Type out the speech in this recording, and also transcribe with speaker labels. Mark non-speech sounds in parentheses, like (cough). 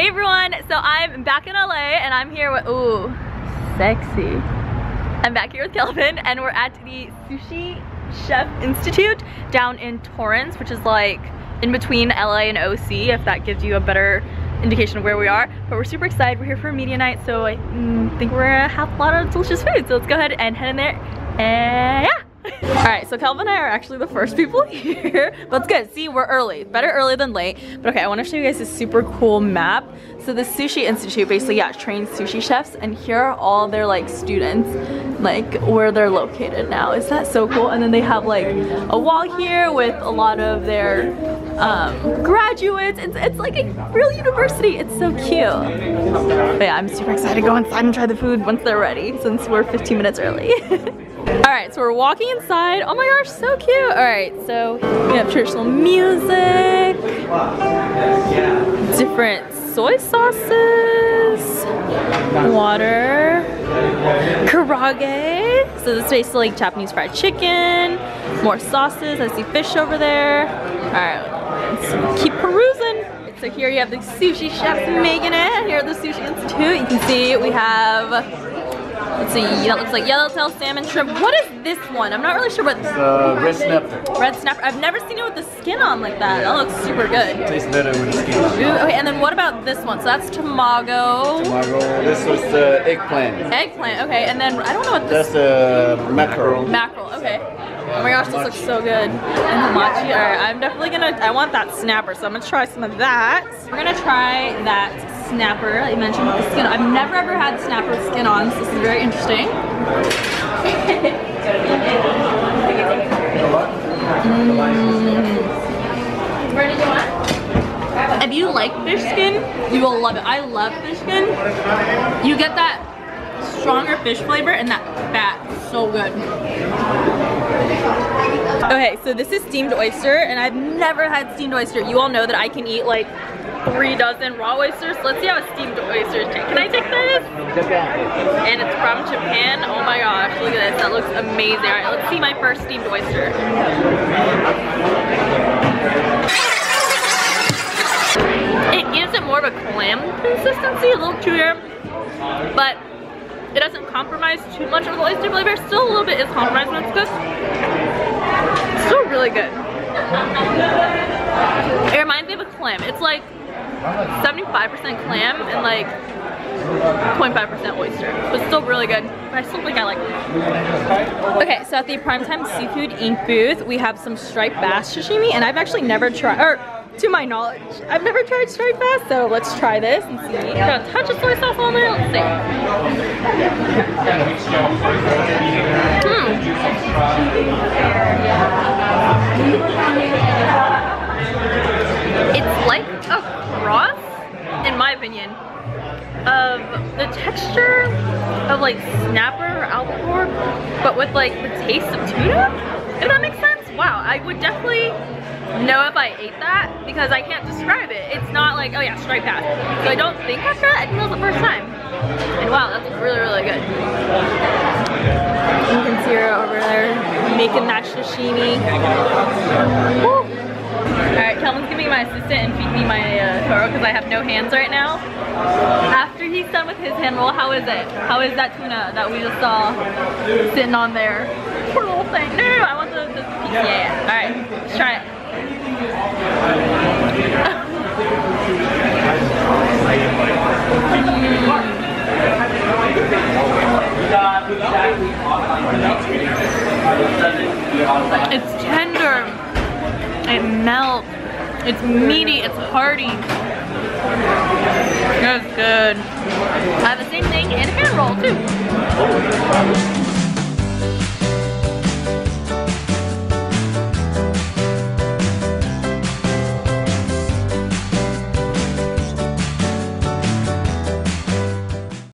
Speaker 1: Hey everyone, so I'm back in LA and I'm here with, ooh, sexy. I'm back here with Kelvin and we're at the Sushi Chef Institute down in Torrance, which is like in between LA and OC, if that gives you a better indication of where we are. But we're super excited. We're here for a media night, so I mm, think we're gonna have a lot of delicious food. So let's go ahead and head in there and yeah. All right, so Kelvin and I are actually the first people (laughs) here, it's good. See, we're early. Better early than late. But okay, I wanna show you guys this super cool map. So the Sushi Institute basically, yeah, trains sushi chefs, and here are all their like students, like where they're located now. Is that so cool? And then they have like a wall here with a lot of their um, graduates. It's, it's like a real university. It's so cute. But yeah, I'm super excited to go inside and try the food once they're ready, since we're 15 minutes early. (laughs) All right, so we're walking inside. Oh my gosh, so cute. All right, so we have traditional music, different soy sauces, water, karaage. So this is basically like Japanese fried chicken, more sauces. I see fish over there. All right, let's keep perusing. So here you have the sushi chefs making it here at the Sushi Institute. You can see we have Let's see, that looks like yellowtail salmon shrimp. What is this one? I'm not really sure what.
Speaker 2: It's uh, red snapper.
Speaker 1: Red snapper. I've never seen it with the skin on like that. Yeah. That looks super good.
Speaker 2: It tastes better with the skin on.
Speaker 1: Ooh, okay, and then what about this one? So that's tamago.
Speaker 2: Tamago. This was the eggplant.
Speaker 1: Eggplant. Okay, and then I don't know what this.
Speaker 2: That's the uh, mackerel.
Speaker 1: Mackerel. Okay. Oh my gosh, this looks so good. And hamachi. Alright, I'm definitely gonna, I want that snapper, so I'm gonna try some of that. We're gonna try that snapper you mentioned with the skin. I've never ever had snapper skin on, so this is very interesting. (laughs) mm. If you like fish skin, you will love it. I love fish skin. You get that stronger fish flavor and that fat. So good. Okay, so this is steamed oyster, and I've never had steamed oyster. You all know that I can eat like three dozen raw oysters. Let's see how a steamed oyster tastes. Can I take this? And it's from Japan. Oh my gosh, look at this. That looks amazing. All right, let's see my first steamed oyster. It gives it more of a clam consistency, a little chewier, it doesn't compromise too much of the oyster flavor. Still a little bit is compromised when it's cooked. Still really good. It reminds me of a clam. It's like 75% clam and like 25% oyster. But still really good. I still think I like it. Okay, so at the Primetime Seafood Inc. booth, we have some striped bass sashimi, and I've actually never tried, to my knowledge, I've never tried striped bass, so let's try this and see. Got a touch of soy sauce on there, let's see. Hmm. It's like a cross, in my opinion, of the texture of like snapper or albacore, but with like the taste of tuna, if that makes sense. Wow, I would definitely know if I ate that because I can't describe it. It's not like, oh yeah, striped bass. So I don't think I've tried it. I think that was the first time. And wow, that's really, really good. You can see her over there making that sashimi. Woo. Alright, Kelvin's gonna be my assistant and feed me my uh, toro because I have no hands right now. After he's done with his hand roll, how is it? How is that tuna that we just saw sitting on there? Poor little thing. No, no, no I want Yeah, yeah. Alright, let's try it. (laughs) It's tender. It melts. It's meaty, it's hearty. It's good. I have the same thing in a hand roll too.